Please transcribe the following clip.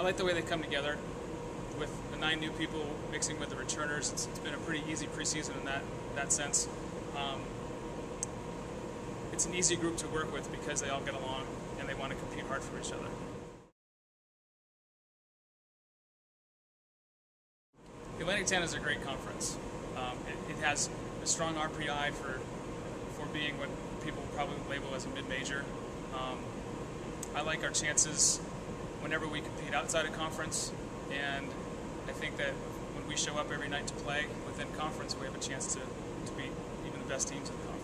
I like the way they come together with the nine new people mixing with the returners. It's, it's been a pretty easy preseason in that that sense. Um, it's an easy group to work with because they all get along and they want to compete hard for each other. The Atlantic 10 is a great conference. Um, it, it, has a strong RPI for for being what people probably label as a mid-major. Um, I like our chances whenever we compete outside of conference, and I think that when we show up every night to play within conference, we have a chance to, to beat even the best teams in the conference.